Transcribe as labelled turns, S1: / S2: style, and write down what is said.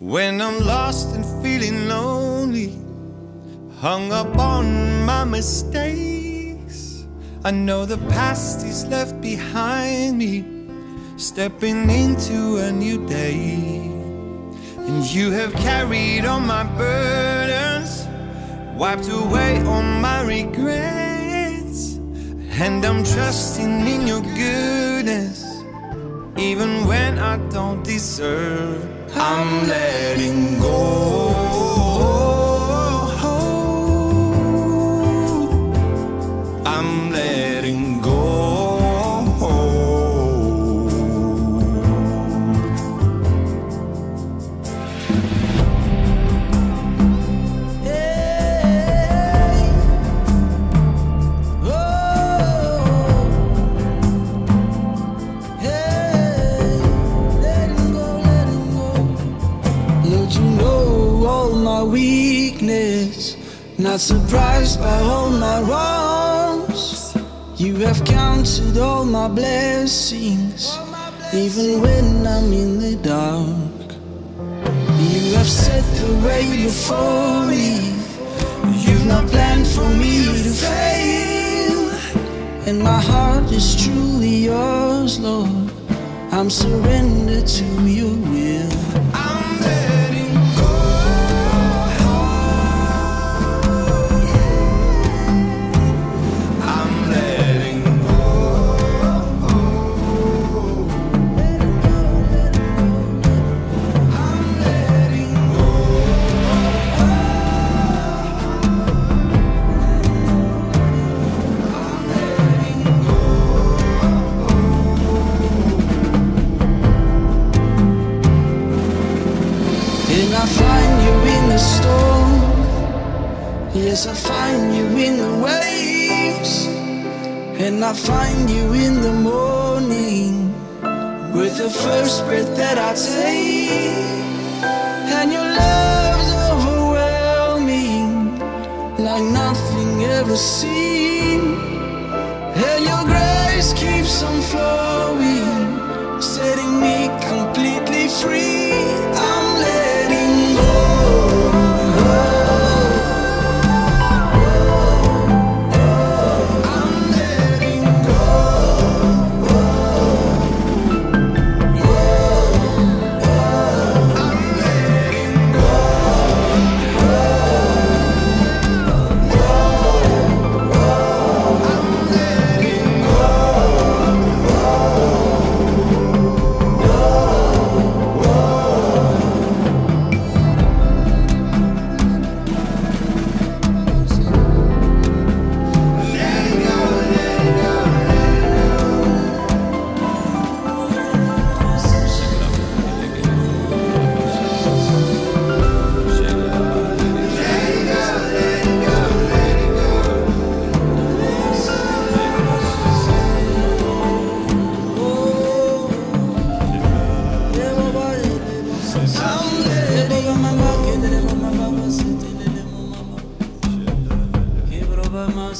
S1: When I'm lost and feeling lonely, hung up on my mistakes. I know the past is left behind me, stepping into a new day. And you have carried all my burdens, wiped away all my regrets. And I'm trusting in your goodness, even when I don't deserve. I'm letting go.
S2: Lord, you know all my weakness, not surprised by all my wrongs. You have counted all my blessings, even when I'm in the dark. You have set the way before me. You've not planned for me to fail, and my heart is truly yours, Lord. I'm surrendered to your will. Yes, I find you in the waves. And I find you in the morning with the first breath that I take. And your love's overwhelming like nothing ever seen. Mama,